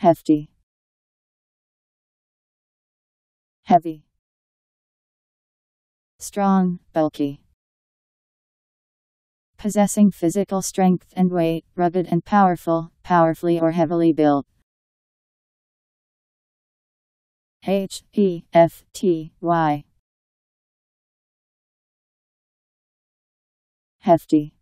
Hefty. Heavy. Strong, bulky. Possessing physical strength and weight, rugged and powerful, powerfully or heavily built. H E F T Y. Hefty.